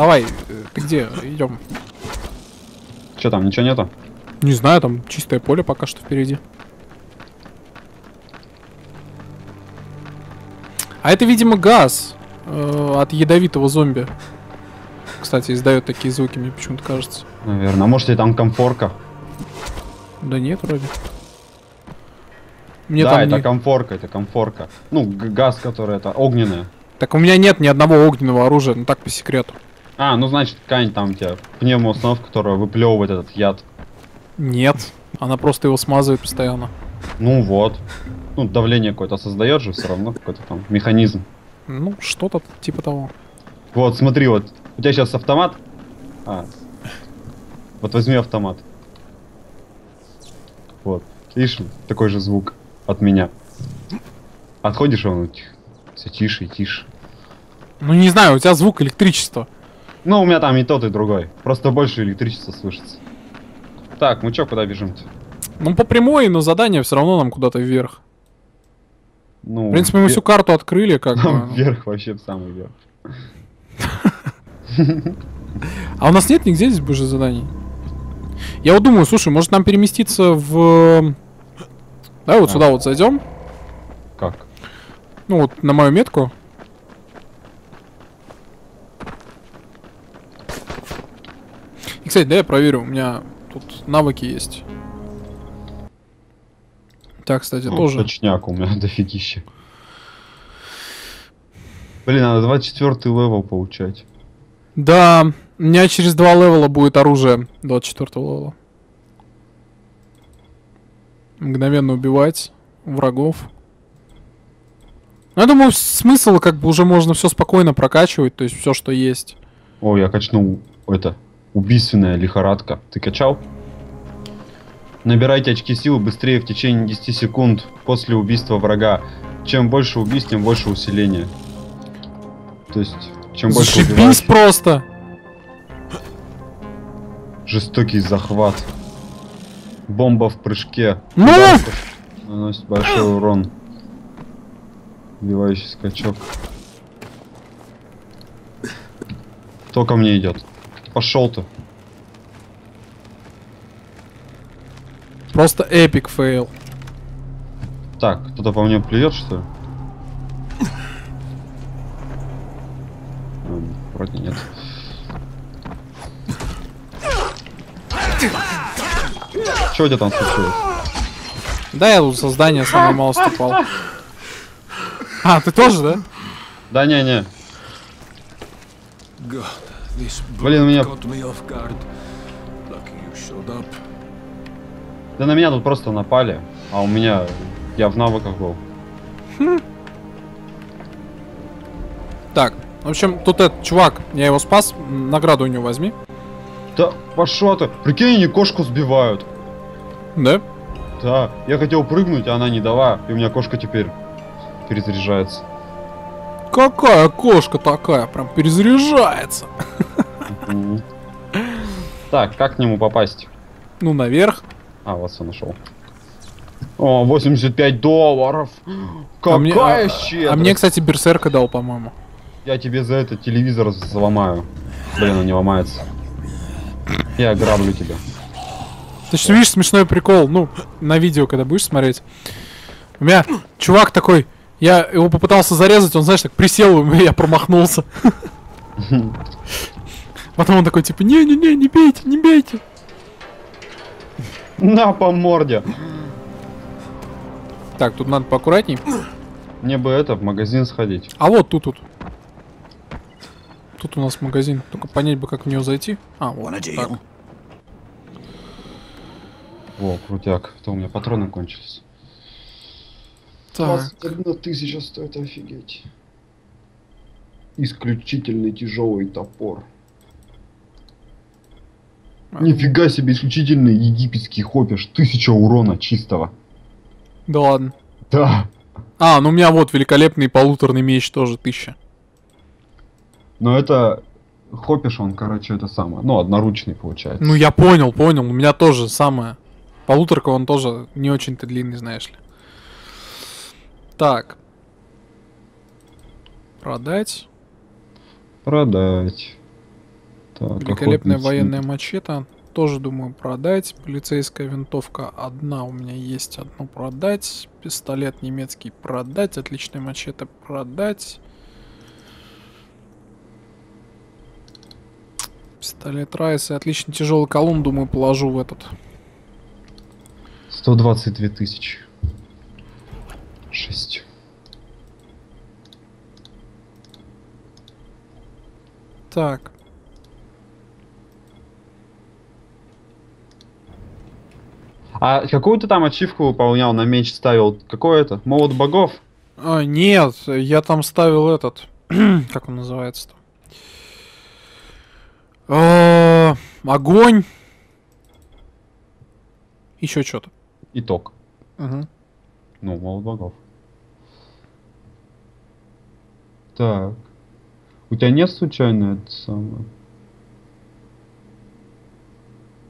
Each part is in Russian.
Давай, э, ты где? Идем. Че там, ничего нету? Не знаю, там чистое поле пока что впереди. А это, видимо, газ э, от ядовитого зомби. Кстати, издает такие звуки, мне почему-то кажется. Наверное. А может и там комфорка? Да нет, вроде. Мне да, это не- комфорка, это комфорка. Ну, газ, который это огненный. Так у меня нет ни одного огненного оружия, ну так по секрету. А, ну значит, какая-нибудь там у тебя пневмоустановка, которая выплевывает этот яд. Нет. Она просто его смазывает постоянно. Ну вот. Ну, давление какое-то создает же все равно, какой-то там механизм. Ну, что-то типа того. Вот, смотри, вот, у тебя сейчас автомат. А. Вот возьми автомат. Вот. Видишь, такой же звук от меня. Отходишь, он все тише и тише. Ну не знаю, у тебя звук электричества. Ну, у меня там и тот, и другой. Просто больше электричества слышится. Так, мы чё, куда бежим-то? Ну по прямой, но задание все равно нам куда-то вверх. Ну, В принципе, мы ве- всю карту открыли, как Там бы. вверх вообще в самый верх. А у нас нет нигде здесь больше заданий? Я вот думаю, слушай, может нам переместиться в... Давай вот А. сюда вот зайдем. Как? Ну вот на мою метку. И, кстати, да я проверю, у меня тут навыки есть. Так, кстати, Ну, тоже. Точняк у меня дофигища. Блин, надо 24 level получать. Да, у меня через два левела будет оружие 24 левела. Мгновенно убивать врагов. Ну, Я думаю, смысл как бы уже можно все спокойно прокачивать, то есть все, что есть. О, я качнул это. Убийственная лихорадка. Ты качал? Набирайте очки силы быстрее в течение 10 секунд после убийства врага. Чем больше убийств, тем больше усиления. То есть, чем больше убиваешь, просто! жестокий захват. Бомба в прыжке. Ну! Наносит большой урон. Убивающий скачок. Кто ко мне идет? Пошел ты. Просто epic fail. Так, кто-то по мне плюет, что ли? Вроде нет. Что у тебя там случилось? Да, я тут создание самое мало ступал. А, ты тоже, да? Да не-не. God, Блин, у меня... Да на меня тут просто напали, а у меня... Я в навыках был. Так, в общем, тут этот чувак, я его спас, награду у него возьми. Да пошел ты! Прикинь, они кошку сбивают. Да? Да, я хотел прыгнуть, а она не дала, и у меня кошка теперь перезаряжается. Какая кошка такая, прям перезаряжается. Так, как к нему попасть? Ну, наверх. А, вот все нашел. О, 85 долларов! Какая а мне, а- щедрость! а мне, кстати, берсерка дал, по-моему. Я тебе за это телевизор взломаю. Блин, он не ломается. Я граблю тебя. Ты что, видишь смешной прикол? Ну, на видео, когда будешь смотреть. У меня чувак такой, я его попытался зарезать, он, знаешь, так присел, и я промахнулся. Потом он такой, типа, не-не-не, не бейте, не бейте. На по морде! Так, тут надо поаккуратней. Мне бы это, в магазин сходить. А вот тут, тут. Тут у нас магазин. Только понять бы, как в него зайти. А, вот. Так. Во, крутяк. То у меня патроны кончились. Так. тысяча стоит офигеть. Исключительный тяжелый топор. Нифига себе, исключительный египетский хопиш. Тысяча урона чистого. Да ладно. Да. А, ну у меня вот великолепный полуторный меч тоже тысяча. Но это... Хопиш, он, короче, это самое. Ну, одноручный получается. Ну я понял, понял. У меня тоже самое. Полуторка он тоже не очень-то длинный, знаешь ли. Так. Продать. Продать. Так, Великолепная охотница. военная мачете. Тоже думаю продать. Полицейская винтовка одна у меня есть. Одну продать. Пистолет немецкий продать. Отличная мачете продать. Пистолет Райс и отлично тяжелый колун, думаю, положу в этот. 122 тысячи. 6. Так. А какую ты там ачивку выполнял, на меч ставил? Какой это? Молот богов? А, нет, я там ставил этот. как он называется-то? А, Огонь. Еще что-то. Итог. Мгм. Ну, молот богов. Так. У тебя нет случайно это самое?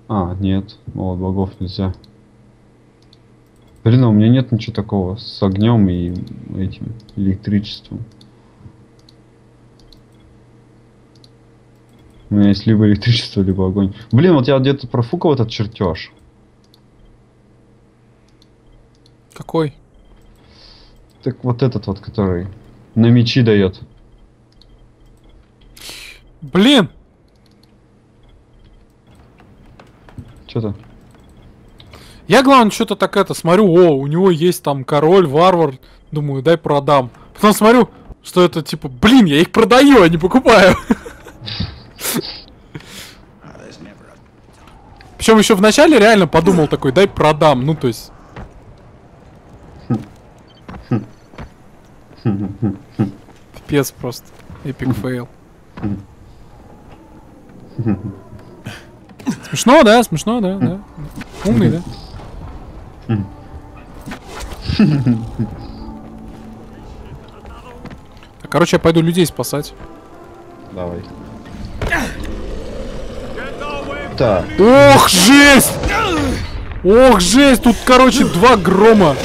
А, нет, молот богов нельзя. Блин, а у меня нет ничего такого с огнем и этим электричеством. У меня есть либо электричество, либо огонь. Блин, вот я где-то профукал этот чертеж. Какой? Так вот этот вот, который на мечи дает. Блин! Что-то. Я, главное, что-то так это смотрю, о, у него есть там король, варвар, думаю, дай продам. Потом смотрю, что это типа, блин, я их продаю, а не покупаю. Причем еще в начале реально подумал такой, дай продам, ну то есть. Пипец просто. Epic fail. Смешно, да? Смешно, да, да. Умный, да? Так, Короче, я пойду людей спасать. Давай. Так, Ох, жесть! Ох, жесть! Тут, короче, два грома.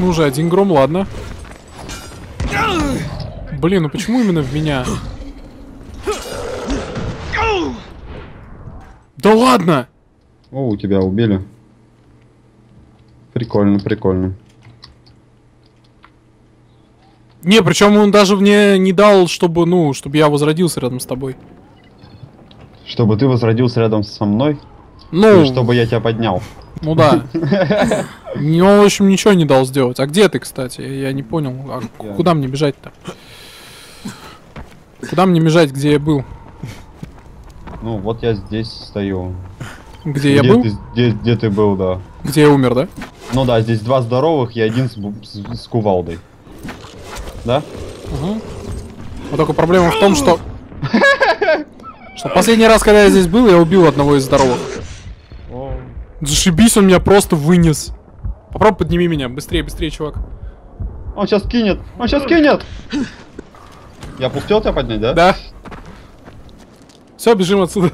Ну уже один гром, ладно. Блин, ну почему именно в меня? Да ладно! о, у тебя убили. Прикольно, прикольно. Не, причем он даже мне не дал, чтобы, ну, чтобы я возродился рядом с тобой. Чтобы ты возродился рядом со мной, Ну, и чтобы я тебя поднял. Ну да. Он, в общем, ничего не дал сделать. А где ты, кстати? Я не понял. А куда мне бежать-то? Куда мне бежать, где я был? Ну, вот я здесь стою. Где я был? Ты, где, где ты был, да. Где я умер, да? Ну да, здесь два здоровых и один с, с- с кувалдой. Да? Ага. Вот только проблема в том, что... Что последний раз, когда я здесь был, я убил одного из здоровых. Зашибись, он меня просто вынес. Попробуй подними меня. Быстрее, быстрее, чувак. Он сейчас кинет! Он сейчас кинет! Я пустил тебя поднять, да? Да. Все, бежим отсюда.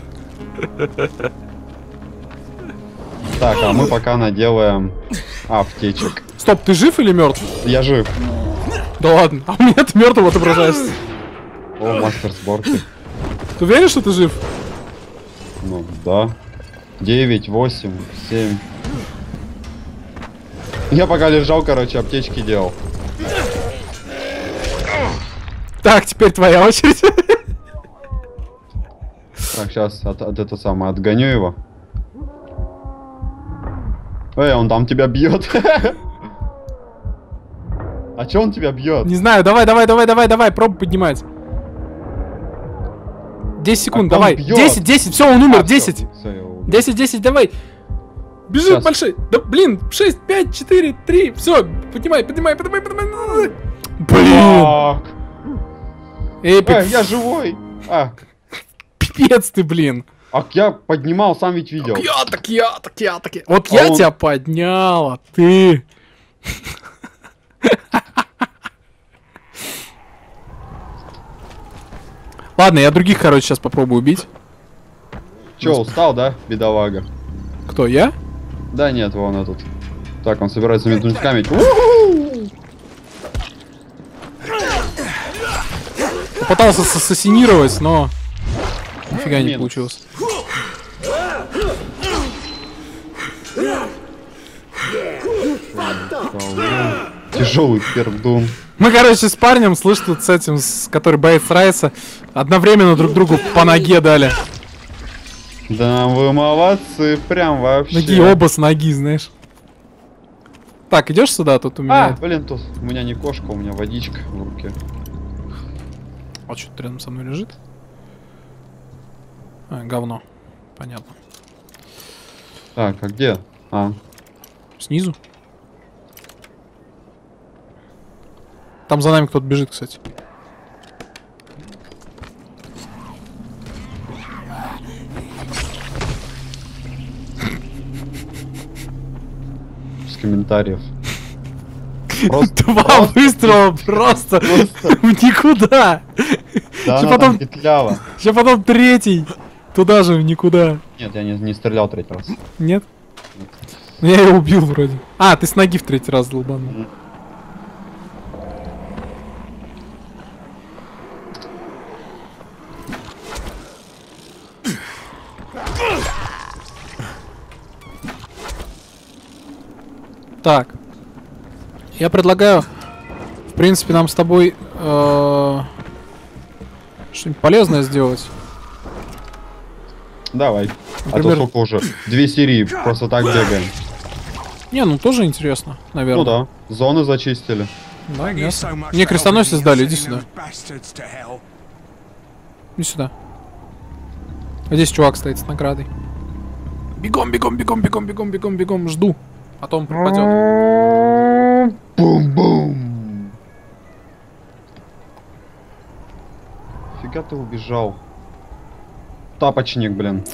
Так, а мы пока наделаем аптечек. Стоп, ты жив или мертв? Я жив. Да ладно. А у меня ты мертвым отображаешься. О, мастер сборки. Ты уверен, что ты жив? Ну, да. 9, 8, 7. Я пока лежал, короче, аптечки делал. Так, теперь твоя очередь. Так, сейчас от, от это самое отгоню его. Эй, он там тебя бьет. А чё он тебя бьет? Не знаю, давай, давай, давай, давай, давай, пробуй поднимать. 10 секунд, он давай. бьет. 10, 10, все, он умер, А, всё, 10. всё, я его убил. 10, 10, давай. Бежи, Щас. большой. Да, блин, 6, 5, 4, 3. Все, поднимай, поднимай, поднимай, поднимай. Блин. Так. Эпик, Эй, я живой. А, пипец ты, блин. а я поднимал, сам ведь видел. Я так, я так, я так. я- Вот А я он- тебя поднял, а ты... Ладно, я других, короче, сейчас попробую убить. Чё, устал, да, бедолага? Кто, я? Да нет, вон этот. Так, он собирается метнуть камень. Попытался ассасинировать, но... Нифига не получилось. Тяжелый пердун. Мы, короче, с парнем, слышь, тут с этим, с, который боится Райса, одновременно друг другу по ноге дали. Да вы молодцы, прям вообще. Ноги оба с ноги, знаешь. Так, идешь сюда, тут у А, меня... блин, тут у меня не кошка, у меня водичка в руке. А, что тут рядом со мной лежит? А, говно. Понятно. Так, а где? А, Снизу? Там за нами кто-то бежит, кстати. Без комментариев. Просто, Два просто выстрела просто Просто. в никуда. Да, Сейчас потом, там петляла. сейчас потом третий. Туда же в никуда. Нет, я не, не стрелял третий раз. Нет? Ну я его убил вроде. А, ты с ноги в третий раз долбанул. Мгм. Так. Я предлагаю, в принципе, нам с тобой э, что-нибудь полезное сделать. Давай. А то Например- сколько уже? Две серии просто так бегаем. Не, ну тоже интересно, наверное. Ну да, зоны зачистили. Да, Мне крестоносец дали, иди сюда. Иди сюда. Здесь чувак стоит с наградой. Бегом, бегом, бегом, бегом, бегом, бегом, бегом, жду. А то он пропадет. Бум-бум. Фига ты убежал. Тапочник, блин.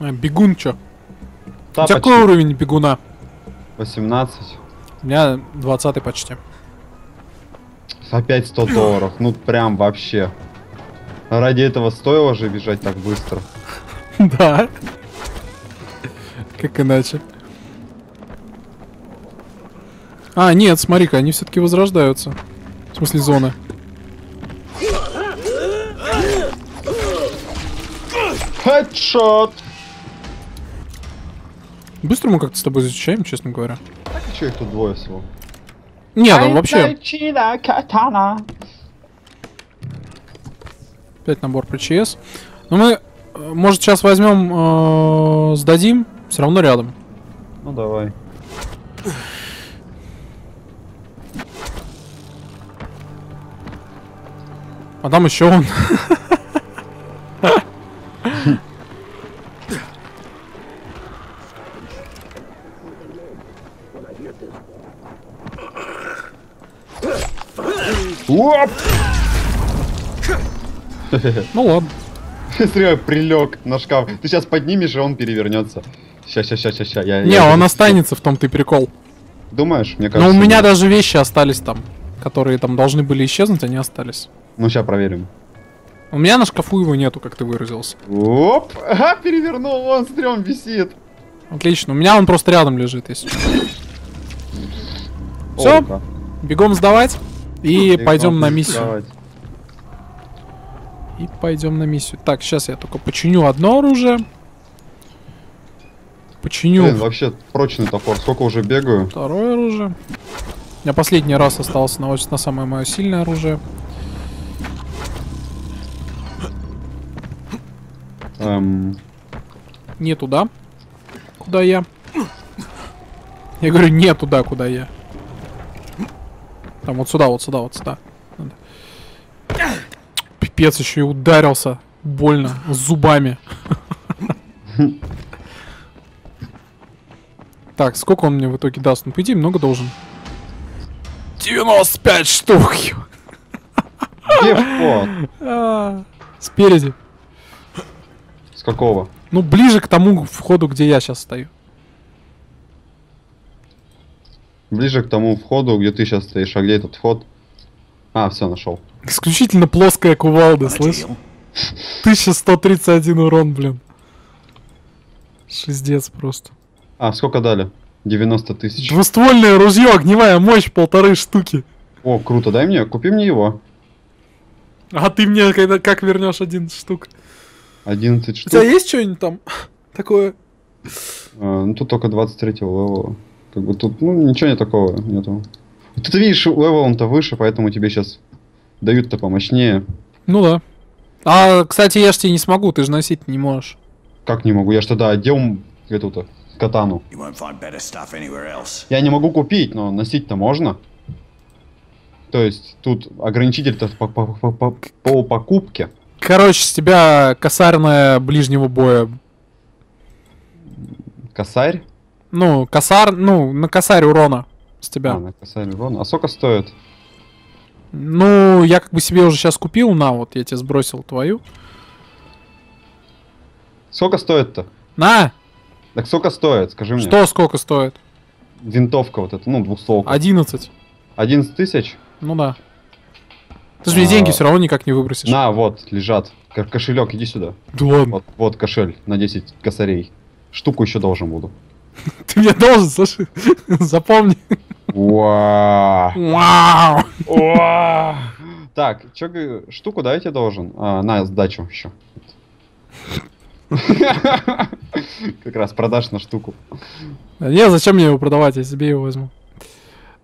А, бегун чё? У тебя Тапочник. какой уровень бегуна? 18. У меня 20 почти. Опять 100 долларов. Ну прям вообще. Ради этого стоило же бежать так быстро. Да. Как иначе? А, нет, смотри-ка, они все-таки возрождаются. В смысле, зоны. Хедшот! Быстро мы как-то с тобой изучаем, честно говоря. Так и чё их тут двое всего? Не, ну вообще, катана. опять набор ПЧС. Но мы, э, может, сейчас возьмем, э, сдадим, все равно рядом. Ну давай. А там еще он. Оп! Ну ладно. Смотри, прилег на шкаф. Ты сейчас поднимешь, и он перевернется. Ща, ща, ща, ща. Я, Не, я он останется в том-то и прикол. Думаешь? Мне Но кажется. у меня нет. даже вещи остались там, которые там должны были исчезнуть, они остались. Ну, сейчас проверим. У меня на шкафу его нету, как ты выразился. Оп! Ага, перевернул, он он висит. Отлично. У меня он просто рядом лежит, если. Опа. Бегом сдавать. И пойдем на миссию. И пойдем на миссию. Так, сейчас я только починю одно оружие. Починю Блин, вообще прочный топор. Сколько уже бегаю? второе оружие. Я последний раз остался на, на самое мое сильное оружие. Эм, Не туда, куда я. Я говорю, не туда, куда я. Там вот сюда, вот сюда, вот сюда. Надо. Пипец, еще и ударился. Больно. Зубами. Так, сколько он мне в итоге даст? Ну, по идее, много должен. 95 штук. где вход? А, Спереди. С какого? Ну, ближе к тому входу, где я сейчас стою. Ближе к тому входу, где ты сейчас стоишь. А где этот вход? А, все, нашел. Исключительно плоская кувалда, слышь? 1131 урон, блин. Шиздец просто. А, сколько дали? 90 тысяч. Двуствольное ружье, огневая мощь полторы штуки. О, круто, дай мне, купи мне его. А ты мне когда, как вернешь один штук? 11 У штук. тебя есть что-нибудь там такое? А, ну тут только 23 левела. Как бы тут, ну, ничего не такого нету. Ты, ты видишь, левелом-то выше, поэтому тебе сейчас дают-то помощнее. Ну да. А, кстати, я ж тебе не смогу, ты же носить не можешь. Как не могу? Я ж тогда одел эту-то катану. Я не могу купить, но носить-то можно. То есть тут ограничитель-то по, по- по- по- по покупке. Короче, с тебя косарная ближнего боя. Косарь? Ну, косар, ну, на косарь урона с А, тебя. на косарь урона. А сколько стоит? Ну, я как бы себе уже сейчас купил, на, вот я тебе сбросил твою. Сколько стоит-то? На! Так сколько стоит, скажи мне. Что сколько стоит? Винтовка вот эта, ну, двухстволка. 11. 11 тысяч? Ну да. Ты же мне А. деньги все равно никак не выбросишь. На, вот, лежат. Ко- кошелек, иди сюда. Да ладно. Вот, вот кошель на 10 косарей. Штуку еще должен буду. Ты мне должен, слушай, запомни. Уа. Вау! Так, г- штуку дайте должен? А, на, сдачу еще. Как раз продашь на штуку. Не, зачем мне его продавать, я себе его возьму.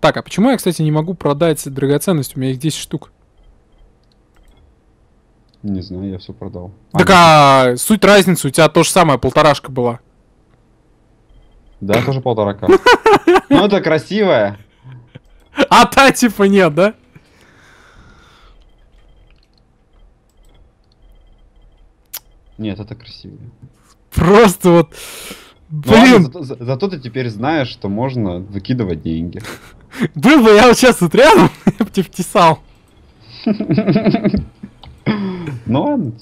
Так, а почему я, кстати, не могу продать драгоценность? У меня их 10 штук. Не знаю, я все продал. Так а суть разницы, у тебя то же самое, полторашка была. Да, тоже полторака. Ну это красивая. А та типа нет, да? Нет, это красивее. Просто вот... Ну ладно, Блин, зато, за- зато ты теперь знаешь, что можно выкидывать деньги. был бы я вот сейчас тут рядом, я бы тебе втесал. Ну ладно,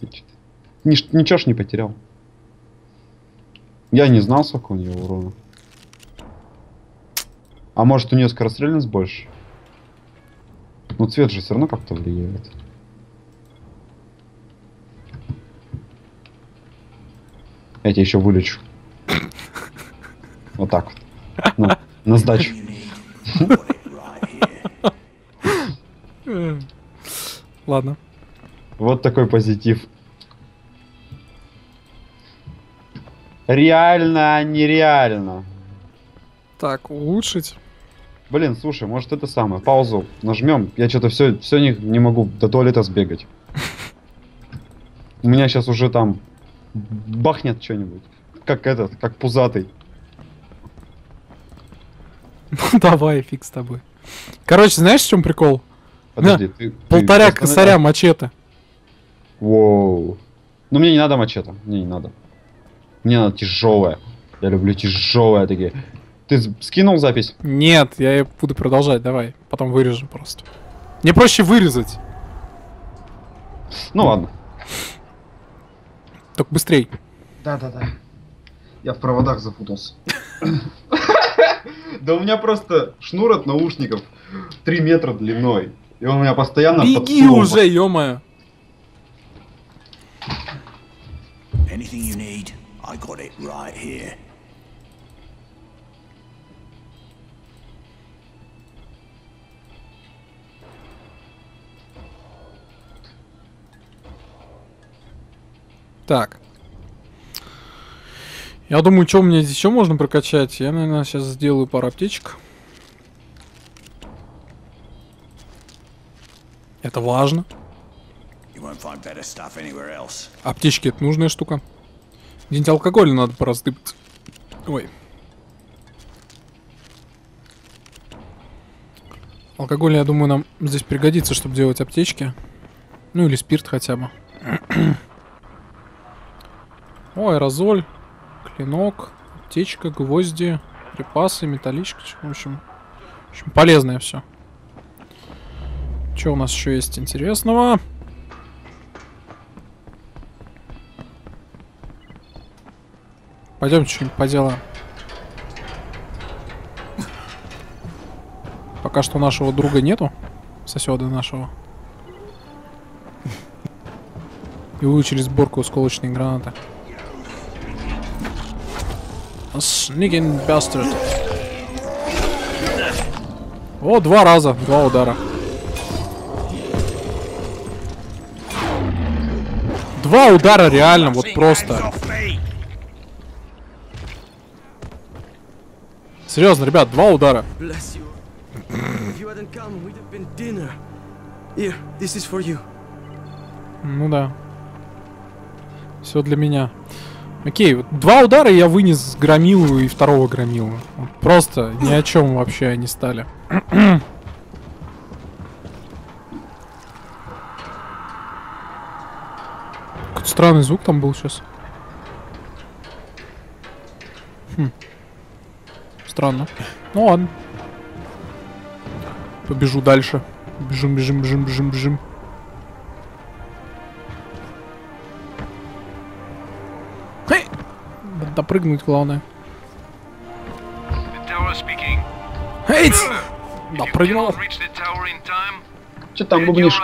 Ничего ж не потерял. Я не знал, сколько у нее урона. А может у нее скорострельность больше? Ну цвет же все равно как-то влияет. Я тебя еще вылечу. Вот так вот. На, на сдачу. Ладно. Вот такой позитив. Реально, нереально. Так, улучшить. Блин, слушай, может это самое, паузу нажмем. Я что-то все, все не, не могу до туалета сбегать. У меня сейчас уже там бахнет что-нибудь. Как этот, как пузатый. Ну давай, фиг с тобой. Короче, знаешь, в чем прикол? Подожди, ты... ты Полторя останови- косаря мачете. Воу. Ну мне не надо мачете, мне не надо. Мне надо тяжелое. Я люблю тяжелые такие. Ты скинул запись? Нет, я буду продолжать, давай. Потом вырежем просто. Мне проще вырезать. Ну ладно. Только быстрей. Да-да-да. Я в проводах запутался. Да у меня просто шнур от наушников 3 метра длиной. И он у меня постоянно Беги уже, ё-моё. Anything you need, I got it right here. Так. Я думаю, что у меня здесь еще можно прокачать. Я, наверное, сейчас сделаю пару аптечек. Это важно. Аптечки это нужная штука. Где-нибудь алкоголь надо пораздыбать. Ой. Алкоголь, я думаю, нам здесь пригодится, чтобы делать аптечки. Ну или спирт хотя бы. О, аэрозоль, клинок, аптечка, гвозди, припасы, металличка. В общем, в общем полезное все. Что у нас еще есть интересного? Пойдем что-нибудь поделаем. Пока что нашего друга нету. Соседа нашего. И выучили сборку осколочной гранаты. Sneaking bastard. О, два раза, два удара. Два удара реально, вот просто. Серьезно, ребят, два удара. Ну да. Все для меня. Окей, два удара я вынес громилу и второго громилу. Просто ни о чем вообще они стали. Какой-то странный звук там был сейчас. Хм. Странно. Ну ладно. Побежу дальше. Бежим, бежим, бежим, бежим, бежим. Допрыгнуть главное. Эй! Допрыгнул. Че там бубнишь?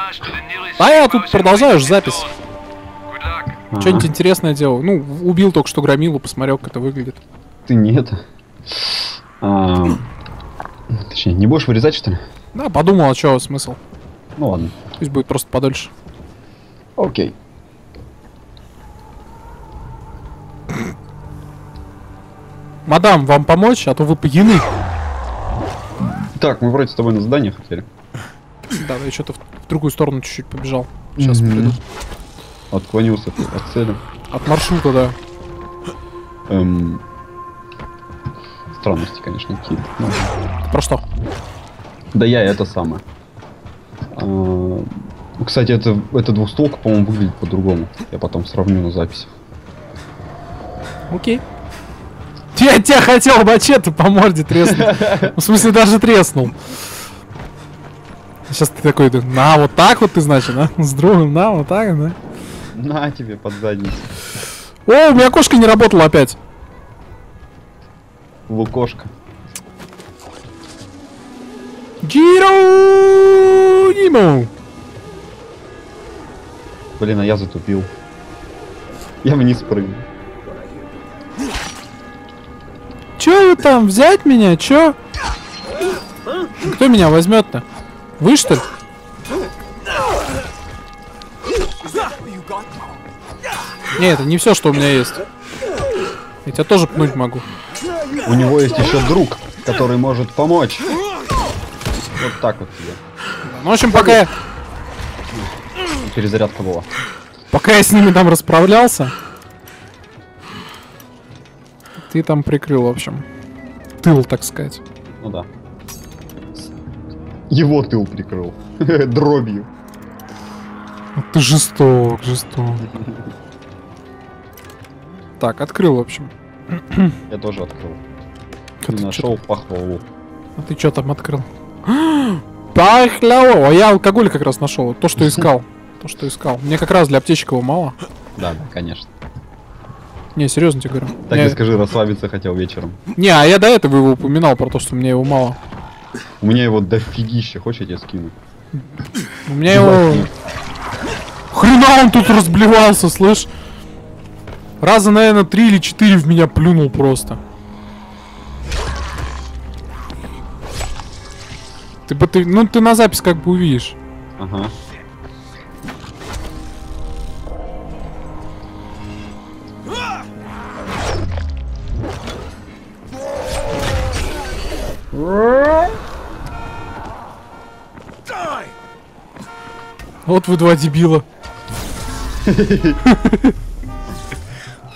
А я тут the запись. Ага. Что-нибудь интересное делал. Ну, убил только что громилу, посмотрел, как это выглядит. Ты не это. А, Точнее, не будешь вырезать, что ли? Да, подумал, а что смысл. Ну ладно. Пусть будет просто подольше. Окей. Мадам, вам помочь? А то вы пьяны. Так, мы вроде с тобой на задание хотели. Да, я что-то в, в другую сторону чуть-чуть побежал. Сейчас Мгм. приду. Отклонился ты от цели. От маршрута, да. Эм... Странности, конечно, какие-то. Ну, Про что? Да я это самое. А, Кстати, это, это двухстволка, по-моему, выглядит по-другому. Я потом сравню на записи. Окей. Я тебя хотел мачете по морде треснуть. В смысле, даже треснул. Сейчас ты такой, на, вот так вот ты, значит, да? С другом, на, вот так, да? На тебе под задницу. О, у меня кошка не работала опять. Лукошка. Джиронимо! Блин, а я затупил. Я вниз прыгнул. Чё вы там, взять меня, чё? Кто меня возьмет-то? Вы что ли? Не, это не все, что у меня есть. Я тебя тоже пнуть могу. У него есть еще друг, который может помочь. Вот так вот тебе. Ну, в общем, пока я, Перезарядка была. пока я с ними там расправлялся, ты там прикрыл, в общем. Тыл, так сказать. Ну да. Его тыл прикрыл. Дробью. Ты жесток, жесток. Так, открыл, в общем. Я тоже открыл. А ты нашел пахлаву. А ты что там открыл? Пахлава! А я алкоголь как раз нашел. То, что искал. То, что искал. Мне как раз для аптечек его мало. Да, да, конечно. Не, серьезно тебе говорю. Так Не- и скажи, расслабиться хотел вечером. Не, а я до этого его упоминал про то, что мне его мало. У меня его дофигища, хочешь я тебе скину? У меня его... Хрена он тут разблевался, слышь? Раза, наверное, три или четыре в меня плюнул просто. Ты бы ты, ну ты на запись как бы увидишь. Ага. Вот вы два дебила.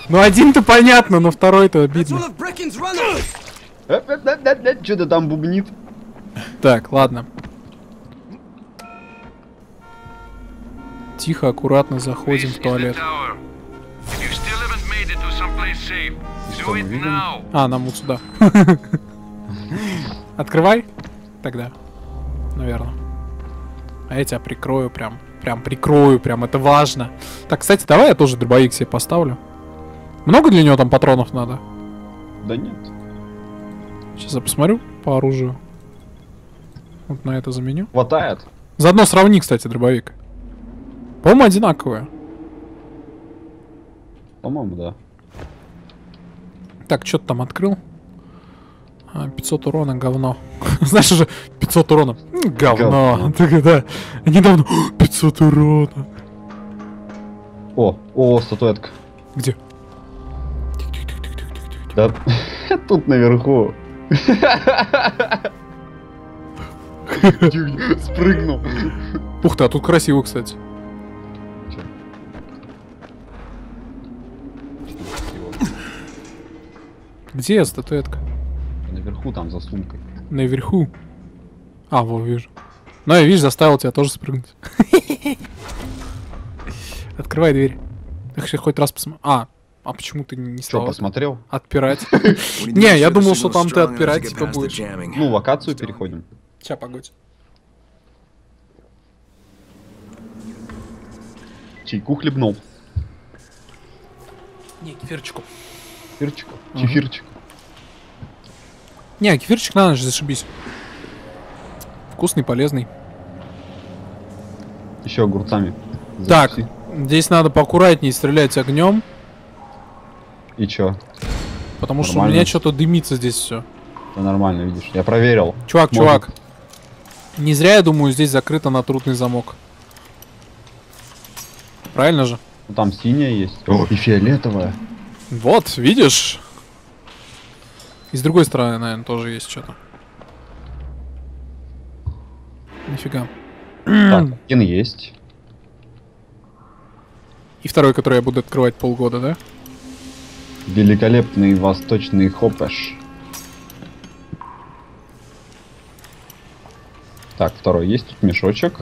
Ну один-то понятно, но второй-то обидно. Что-то там бубнит. Так, ладно. Тихо, аккуратно заходим в туалет. А, нам вот сюда. Открывай. Тогда. Наверное. А я тебя прикрою прям. Прям прикрою, прям это важно. Так, кстати, давай я тоже дробовик себе поставлю. Много для него там патронов надо? Да нет. Сейчас я посмотрю по оружию. Вот на это заменю. Хватает. Заодно сравни, кстати, дробовик. По-моему, одинаковые. По-моему, да. Так, что ты там открыл? А, 500 урона, говно. Знаешь уже, 500 урона. Говно. Так, да. Недавно 500 урона. О, о, статуэтка. Где? Да, тут наверху. Спрыгнул. Ух ты, а тут красиво, кстати. Где статуэтка? Наверху там за сумкой. Наверху. А, во, вижу. Ну, я, видишь, заставил тебя тоже спрыгнуть. Открывай дверь. Я хочу хоть раз посмотреть. А, а почему ты не Что, стал это посмотрел? отпирать? Не, я думал, что там ты отпирать типа будешь. Ну, локацию переходим. Сейчас, погодь. Чайку хлебнул. Не, кефирчику. Кефирчик. Чефирчик. Не, кефирчик на ночь зашибись. Вкусный, полезный. Еще огурцами. Так, Закуси. здесь надо поаккуратнее стрелять огнем, И чё? потому что у Нормально. меня что-то дымится здесь все. Это нормально, видишь. Я проверил. Чувак, Может. чувак. Не зря, я думаю, здесь закрыто на трудный замок. Правильно же? Ну, Там синяя есть. О, и фиолетовая. Вот, видишь? И с другой стороны, наверное, тоже есть что-то. Нифига. Так, один есть. И второй, который я буду открывать полгода, да? Великолепный восточный хопеш. Так, второй есть тут мешочек.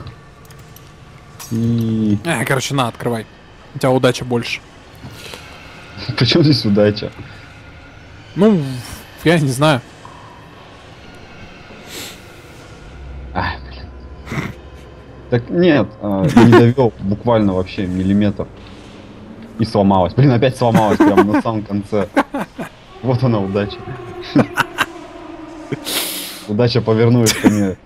И... А, короче, на, открывай. У тебя удача больше. Причем здесь удача? Ну, я не знаю. Ай, блин. Так нет, а, не довел буквально вообще миллиметр. И сломалась. Блин, опять сломалась прямо на самом конце. Вот она удача. Удача повернулась ко мне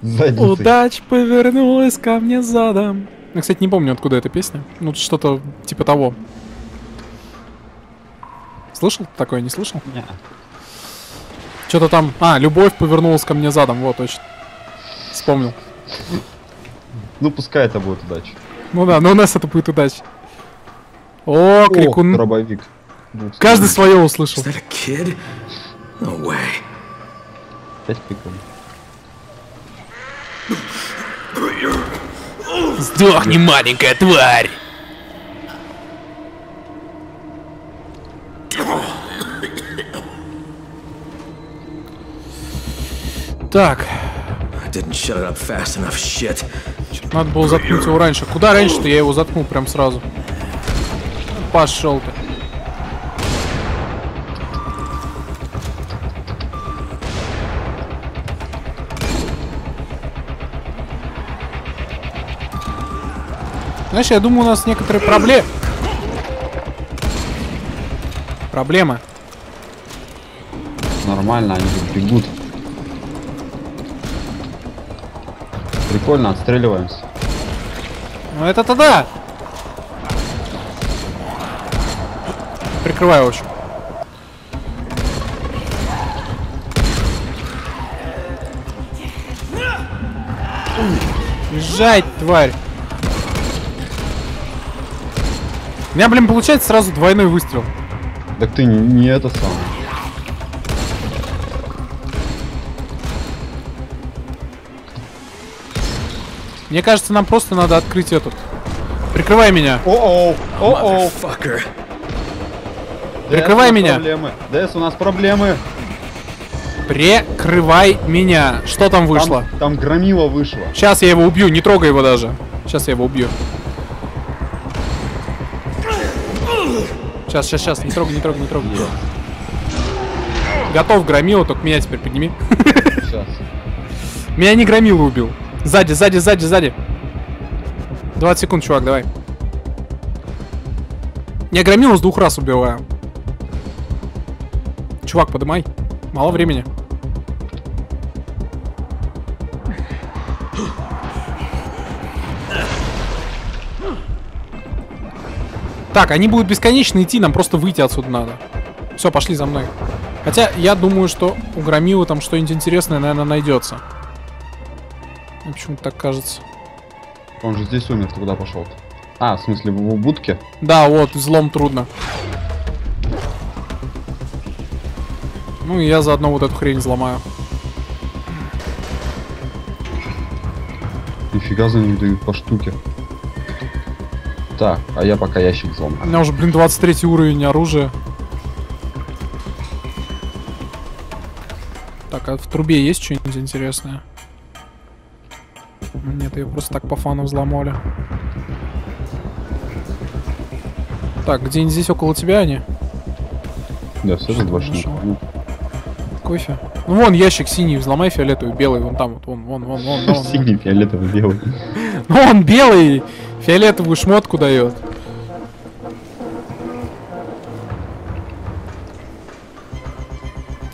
задницей. Удач повернулась ко мне задом. Я, кстати, не помню, откуда эта песня. Ну, что-то типа того. Слышал такое, не слышал? Не. Что-то там... А, любовь повернулась ко мне задом, вот точно. Вспомнил. Ну, пускай это будет удача. Ну да, но у нас это будет удача. О, О, крикун. дробовик. Каждый свое услышал. No way. Сдохни, маленькая тварь! Так. Shit. надо было заткнуть его раньше. Куда раньше-то я его заткнул прям сразу? Пошел ты. Знаешь, я думаю, у нас некоторые проблемы. Проблема. Нормально, они тут бегут. Прикольно, отстреливаемся. Ну это-то да. Прикрываю, в общем. Езжай, тварь. У меня, блин, получается сразу двойной выстрел. Так ты не, не это самое. Мне кажется, нам просто надо открыть этот. Прикрывай меня. Fucker. Прикрывай меня. Проблемы. ДС, у нас проблемы. Прикрывай меня. Что там вышло? Там, там громила вышло. Сейчас я его убью, не трогай его даже. Сейчас я его убью. Сейчас, сейчас, сейчас, не трогай, не трогай, не трогай. Готов, громила, только меня теперь подними. Сейчас. Меня не громила убил. Сзади, сзади, сзади, сзади. 20 секунд, чувак, давай. Я громилу с двух раз убиваю. Чувак, подымай. Мало времени. Так, они будут бесконечно идти, нам просто выйти отсюда надо. Все, пошли за мной. Хотя я думаю, что у Громилы там что-нибудь интересное, наверное, найдется. Мне почему-то так кажется. Он же здесь умер, ты куда пошел? А, в смысле, в, в будке? Да, вот, взлом трудно. Ну и я заодно вот эту хрень взломаю. Нифига за них дают по штуке. Так, а я пока ящик У взломаю. меня уже, блин, 23 уровень оружия. Так, а в трубе есть что-нибудь интересное? Нет, ее просто так по фану взломали. Так, где-нибудь здесь около тебя они? Да, все же два Нашел. штуки. Кофе? Ну вон ящик синий, взломай фиолетовый, белый, вон там, вот, вон, вон, вон, вон, вон. вон. Синий, фиолетовый, белый. Ну он белый, фиолетовую шмотку дает.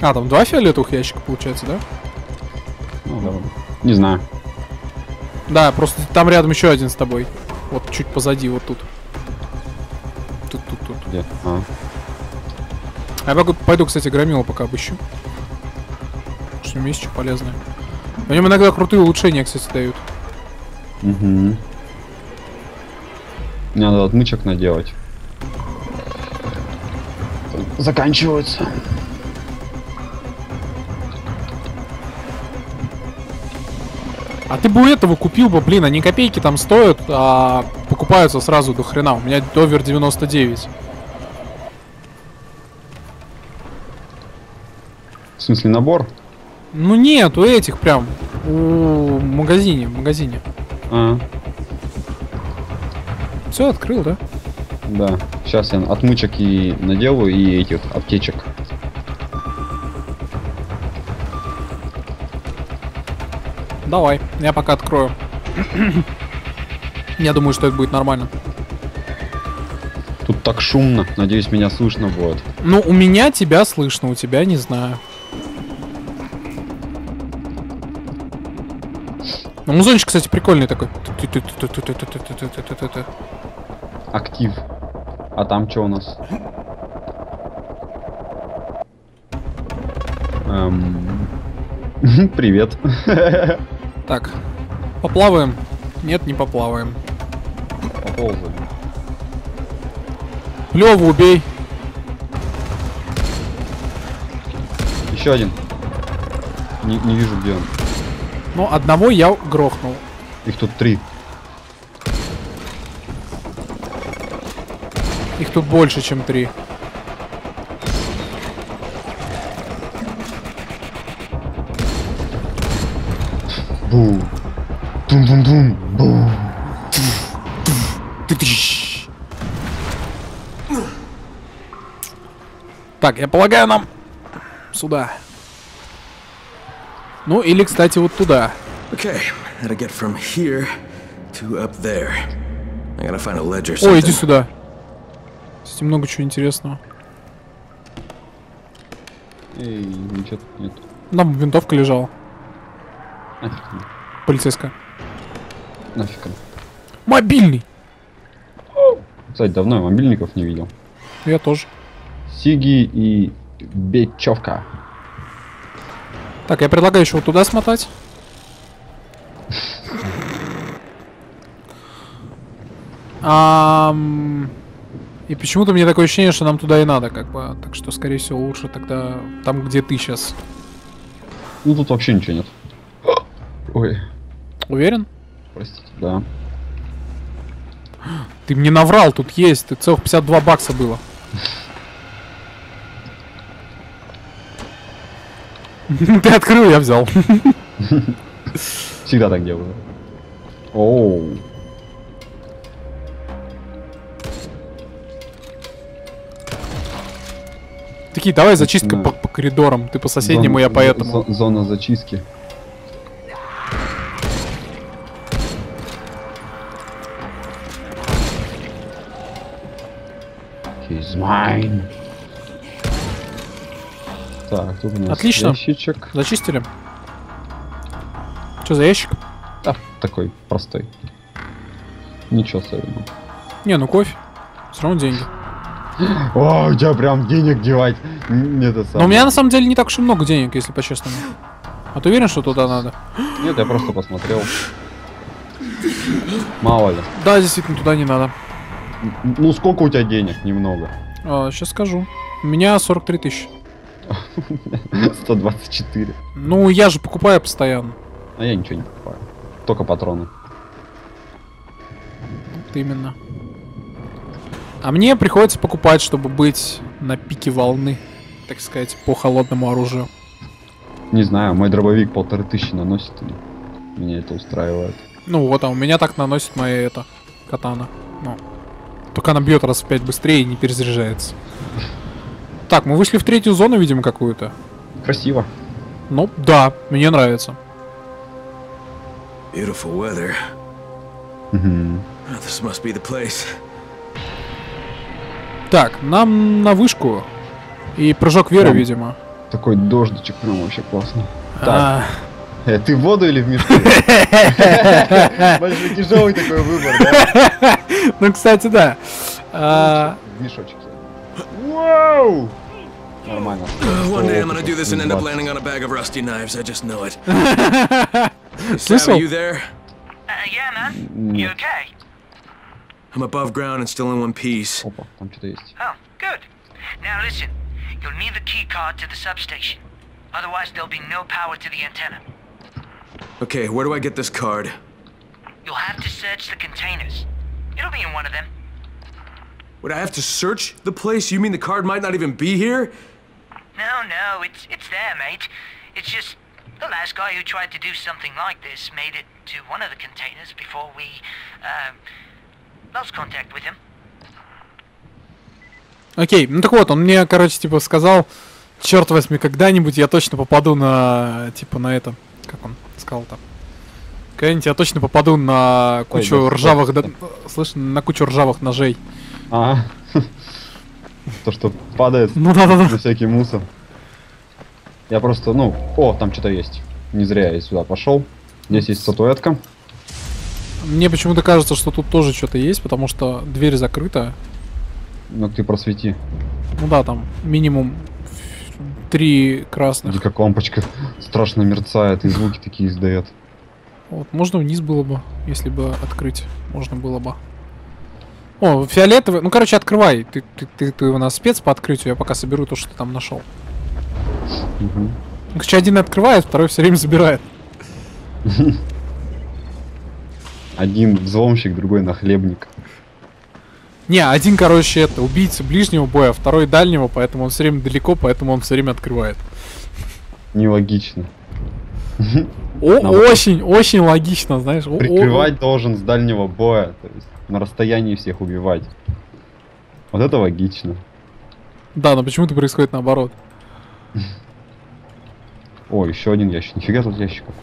А, там два фиолетовых ящика получается, да? Ну, да. Не знаю. Да, просто там рядом еще один с тобой. Вот чуть позади, вот тут. Тут, тут, тут. Где? А. А я пойду, пойду, кстати, громилу пока обыщу. Что у него есть что полезное. На нем иногда крутые улучшения, кстати, дают. Угу. Мне надо отмычек наделать. Заканчивается. А ты бы у этого купил бы, блин, они копейки там стоят, а покупаются сразу до хрена. У меня довер 99. В смысле, набор? Ну нет, у этих прям. У магазине, в магазине. А, Все открыл, да? да. Сейчас я отмычек и наделаю, и этих аптечек. Давай, я пока открою. Я думаю, что это будет нормально. Тут так шумно. Надеюсь, меня слышно будет. Ну, у меня тебя слышно, у тебя не знаю. Ну, музончик, кстати, прикольный такой. Актив. А там что у нас? Привет. Так, поплаваем. Нет, не поплаваем. Поползали. Леву убей. Еще один. Не, не вижу, где он. Ну, одного я грохнул. Их тут три. Их тут больше, чем три. Бу. Тум-тум-тум. Бу. Ты-тыщ. Так, я полагаю, нам сюда. Ну, или, кстати, вот туда. Okay, how to get from here to up there. I gotta find a ledge or О, иди сюда. Здесь много чего интересного. Эй, ничего тут нет. Там винтовка лежала. Полицейская. Нафиг. Мобильный. Кстати, давно я мобильников не видел. Я тоже. Сиги и бечевка. Так, я предлагаю еще вот туда смотать. И почему-то мне такое ощущение, что нам туда и надо, как бы. Так что, скорее всего, лучше тогда там, где ты сейчас. Ну тут вообще ничего нет. Ой, Уверен? простите, да. Ты мне наврал, тут есть. Ты целых 52 бакса было. Ты открыл, я взял. Всегда так делаю. Оу. Такие, давай зачистка Да. по, по коридорам. Ты по соседнему, Зона- я по этому. зо- Зона зачистки. He's mine. Так, тут у нас Отлично. ящичек. Зачистили? Что за ящик? Да, такой простой. Ничего особенного. Не, ну кофе. Все равно деньги. О, у тебя прям денег девать Не это Но самое. у меня на самом деле не так уж и много денег, если по-честному. А ты уверен, что туда надо? Нет, я просто посмотрел. Мало ли. Да, действительно, туда не надо. Ну, сколько у тебя денег? Немного. сейчас скажу. У меня 43 тысячи. 124. Ну, я же покупаю постоянно. А я ничего не покупаю. Только патроны. Вот именно. А мне приходится покупать, чтобы быть на пике волны, так сказать, по холодному оружию. Не знаю, мой дробовик полторы тысячи наносит. Меня это устраивает. Ну вот, а у меня так наносит моя это катана. Ну. Только она бьет раз в пять быстрее и не перезаряжается. Так, мы вышли в третью зону, видимо, какую-то. Красиво. Ну, да, мне нравится. Beautiful weather. This must be the place. Так, нам на вышку. И прыжок веры, Там. видимо. Такой дождичек прям вообще классно. А, Э, ты в воду или в мешки? Большой тяжелый такой выбор, да? ну, кстати, да. А, В мешочек. Вау! Нормально. Uh, one day I'm gonna do this and end up 20. landing on a bag of rusty knives. I just know it. Слышал? You there? Uh, yeah, man. You Нет. okay? I'm above ground and still in one piece. Опа, там что-то есть. Oh, good. Now listen, you'll need the key card to the substation. Otherwise, there'll be no power to the antenna. Okay, where do I get this card? You'll have to search the containers. It'll be in one of them. Would I have to search the place? You mean the card might not even be here? No, no, it's it's there, mate. It's just the last guy who tried to do something like this made it to one of the containers before we uh, lost contact with him. Окей, ну так вот, он мне, короче, типа сказал, черт возьми, когда-нибудь я точно попаду на, типа, на это, как он сказал-то? Когда-нибудь я точно попаду на кучу да, ржавых, да. да, слышь, на кучу ржавых ножей. А, то, что падает Ну да-да-да. на всякий мусор. Я просто, ну, о, там что-то есть. Не зря я сюда пошел. Здесь есть статуэтка. Мне почему-то кажется, что тут тоже что-то есть, потому что дверь закрыта. Ну ты просвети. Ну да, там минимум три красных. Где как лампочка страшно мерцает и звуки такие издает. Вот, можно вниз было бы, если бы открыть. Можно было бы. О, фиолетовый. Ну, короче, открывай. Ты, ты, ты, ты у нас спец по открытию, я пока соберу то, что ты там нашел. Ну, короче, один открывает, второй все время забирает. Один взломщик, другой нахлебник. Не, один, короче, это убийца ближнего боя, второй дальнего, поэтому он все время далеко, поэтому он все время открывает. Нелогично. О, Нам- очень, очень логично, знаешь. О- о- Прикрывать должен с дальнего боя, то есть на расстоянии всех убивать. Вот это логично. Да, но почему-то происходит наоборот. О, еще один ящик. Нифига тут ящиков.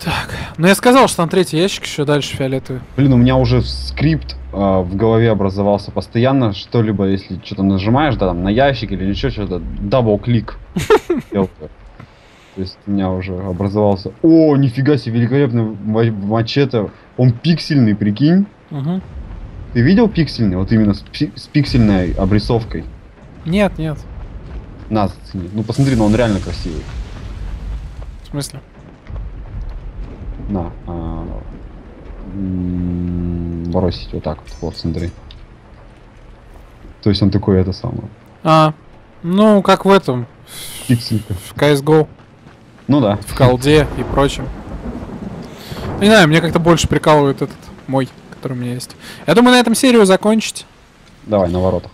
Так, ну я сказал, что там третий ящик еще дальше фиолетовый. Блин, у меня уже скрипт а, в голове образовался постоянно, что-либо, если что-то нажимаешь, да, там, на ящик или еще что-то, double-click. То есть у меня уже образовался... О, нифига себе, великолепный ма- мачете. Он пиксельный, прикинь. Угу. Ты видел пиксельный? Вот именно с, пи- с пиксельной обрисовкой. Нет, нет. На, зацени. Ну посмотри, ну он реально красивый. В смысле? На. а, бросить вот так вот, вот, смотри. То есть он такой, это самое, А, ну, как в этом, пикселька. в CSGO, Ну да. в колде и прочем. Не знаю, мне как-то больше прикалывает этот мой, который у меня есть. Я думаю, на этом серию закончить. Давай, на воротах.